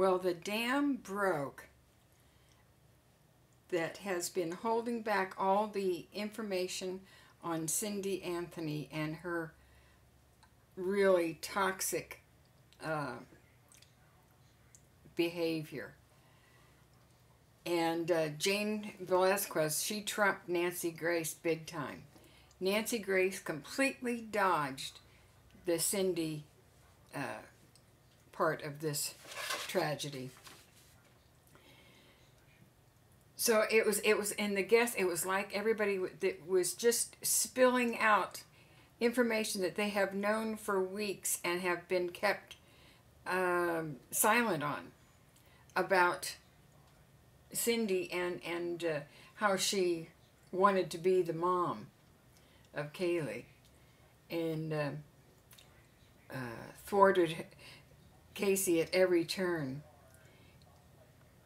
Well, the dam broke that has been holding back all the information on Cindy Anthony and her really toxic uh, behavior. And uh, Jane Velasquez, she trumped Nancy Grace big time. Nancy Grace completely dodged the Cindy uh, part of this tragedy. So it was, it was in the guest, it was like everybody that was just spilling out information that they have known for weeks and have been kept um, silent on about Cindy and, and uh, how she wanted to be the mom of Caylee and uh, uh, thwarted Casey at every turn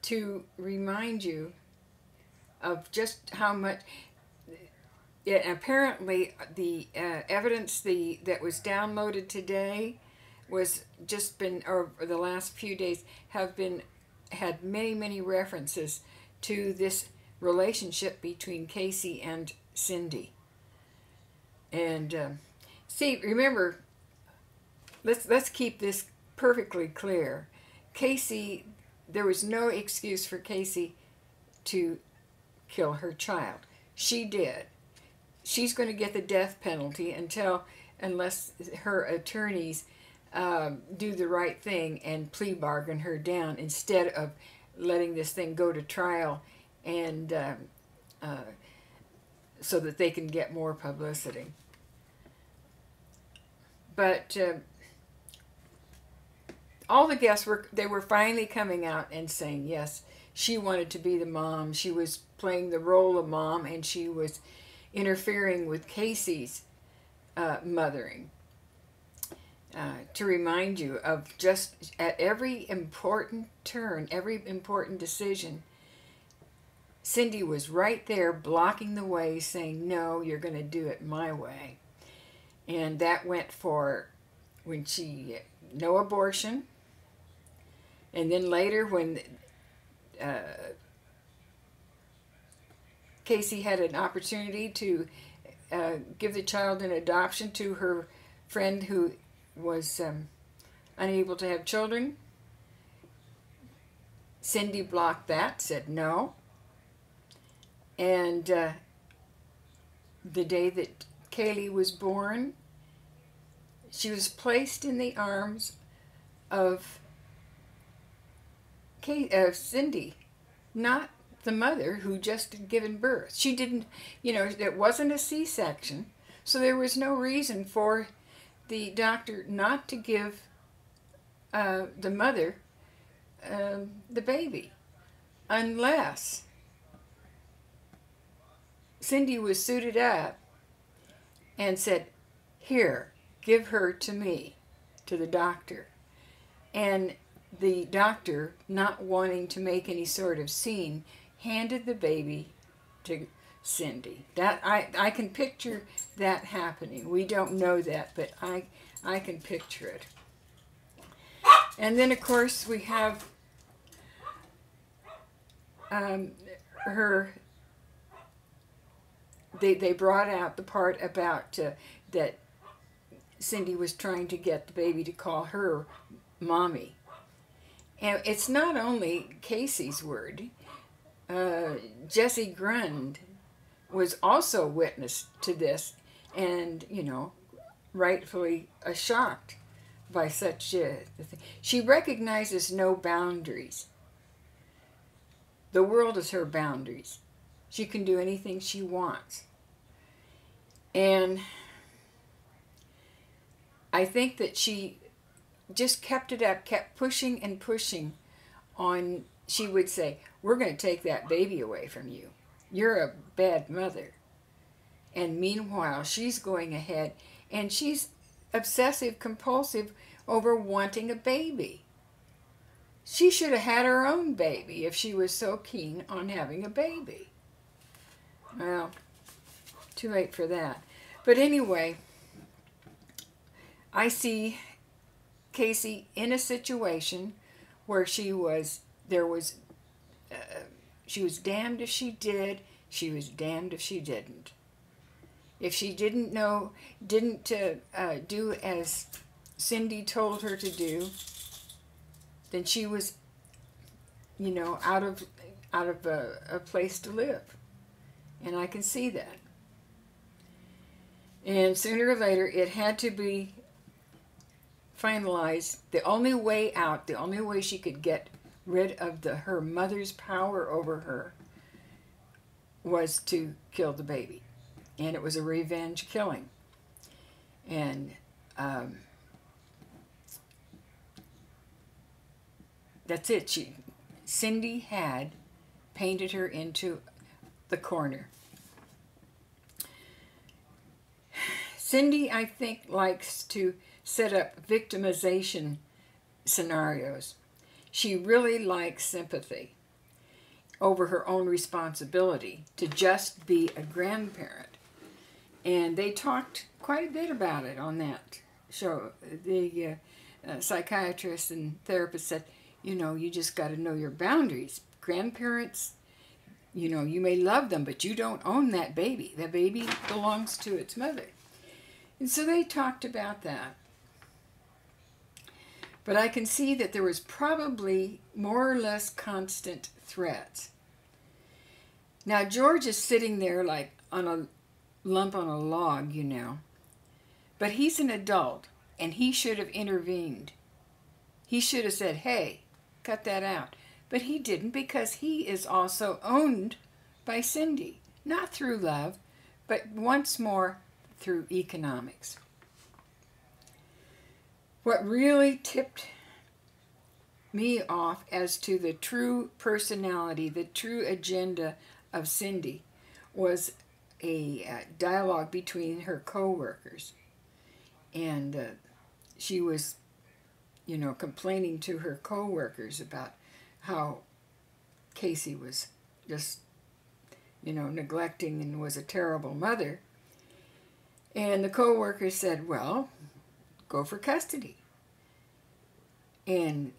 to remind you of just how much yeah, apparently the uh, evidence the that was downloaded today was just been or the last few days have been had many many references to this relationship between Casey and Cindy. And um, see, remember, let's let's keep this perfectly clear. Casey, there was no excuse for Casey to kill her child. She did. She's going to get the death penalty until, unless her attorneys um, do the right thing and plea bargain her down instead of letting this thing go to trial and um, uh, so that they can get more publicity. But uh, all the guests were they were finally coming out and saying yes she wanted to be the mom. She was playing the role of mom and she was interfering with casey's uh, mothering. Uh, to remind you of just at every important turn every important decision cindy was right there blocking the way saying no you're going to do it my way. And that went for when she no abortion and then later, when uh, Casey had an opportunity to uh, give the child an adoption to her friend who was um, unable to have children, Cindy blocked that, said no. And uh, the day that Caylee was born, she was placed in the arms of Uh, Cindy, not the mother who just had given birth. She didn't, you know, it wasn't a C-section, so there was no reason for the doctor not to give uh, the mother um, the baby, unless Cindy was suited up and said, here, give her to me, to the doctor. And the doctor, not wanting to make any sort of scene, handed the baby to Cindy. That I, I can picture that happening. We don't know that, but I, I can picture it. And then, of course, we have um, her, they, they brought out the part about uh, that Cindy was trying to get the baby to call her mommy. And it's not only Casey's word. Uh, Jesse Grund was also witness to this and, you know, rightfully shocked by such a thing. She recognizes no boundaries. The world is her boundaries. She can do anything she wants. And I think that she just kept it up, kept pushing and pushing on, she would say, we're going to take that baby away from you. You're a bad mother. And meanwhile, she's going ahead and she's obsessive compulsive over wanting a baby. She should have had her own baby if she was so keen on having a baby. Well, too late for that. But anyway, I see Casey in a situation where she was there was uh, she was damned if she did she was damned if she didn't. If she didn't know didn't uh, uh, do as cindy told her to do then she was you know out of out of a, a place to live. And i can see that. And sooner or later it had to be finalized the only way out the only way she could get rid of the her mother's power over her was to kill the baby. And it was a revenge killing. And um, that's it. She cindy had painted her into the corner. Cindy i think likes to set up victimization scenarios she really likes sympathy over her own responsibility to just be a grandparent. And they talked quite a bit about it on that show. The uh, uh, psychiatrist and therapist said, you know, you just got to know your boundaries. Grandparents, you know, you may love them, but you don't own that baby. That baby belongs to its mother. And so they talked about that. But I can see that there was probably more or less constant threats. Now, George is sitting there like on a lump on a log, you know. But he's an adult, and he should have intervened. He should have said, hey, cut that out. But he didn't because he is also owned by Cindy, not through love, but once more through economics. What really tipped me off as to the true personality, the true agenda of Cindy was a uh, dialogue between her co-workers. And uh, she was, you know, complaining to her co-workers about how Casey was just, you know, neglecting and was a terrible mother. And the co-workers said, well, go for custody. And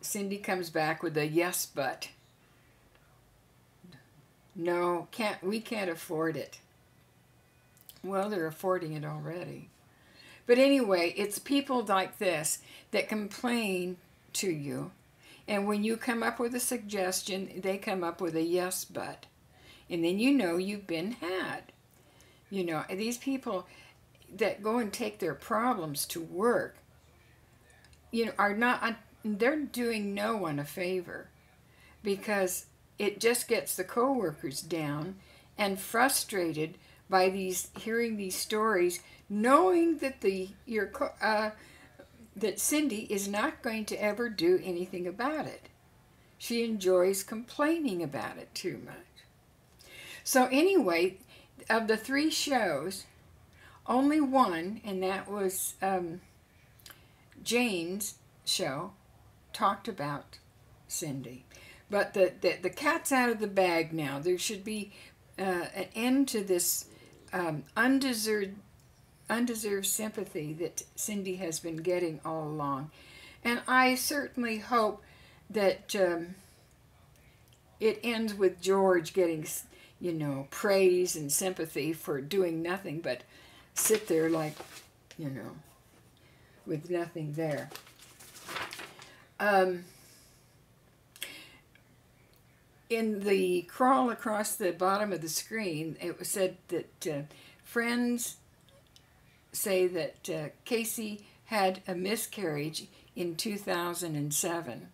Cindy comes back with a yes, but. No, can't we can't afford it. Well, they're affording it already. But anyway, it's people like this that complain to you. And when you come up with a suggestion, they come up with a yes, but. And then you know you've been had. You know, these people that go and take their problems to work, you know, are not, they're doing no one a favor because it just gets the coworkers down and frustrated by these hearing these stories, knowing that the your uh, that Cindy is not going to ever do anything about it. She enjoys complaining about it too much. So anyway, of the three shows, only one, and that was um, Jane's show, talked about Cindy. But the, the, the cat's out of the bag now. There should be uh, an end to this um, undeserved, undeserved sympathy that Cindy has been getting all along. And I certainly hope that um, it ends with George getting, you know, praise and sympathy for doing nothing but sit there like, you know, with nothing there. Um, in the crawl across the bottom of the screen, it was said that uh, friends say that uh, Casey had a miscarriage in 2007.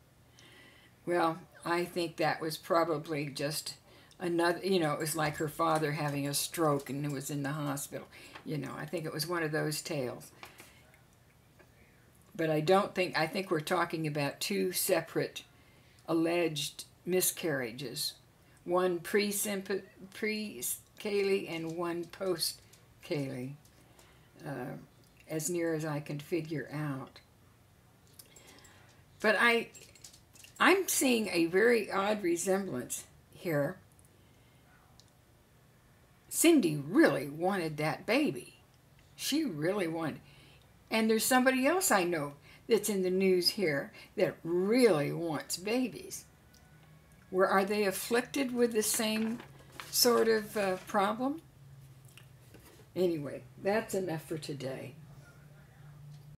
Well, I think that was probably just another, you know, it was like her father having a stroke and it was in the hospital. You know, I think it was one of those tales. But I don't think, I think we're talking about two separate alleged miscarriages. One pre-Caylee and one post-Caylee, uh, as near as I can figure out. But I, I'm seeing a very odd resemblance here. Cindy really wanted that baby. She really wanted. And there's somebody else I know that's in the news here that really wants babies. Where are they afflicted with the same sort of uh, problem? Anyway, that's enough for today.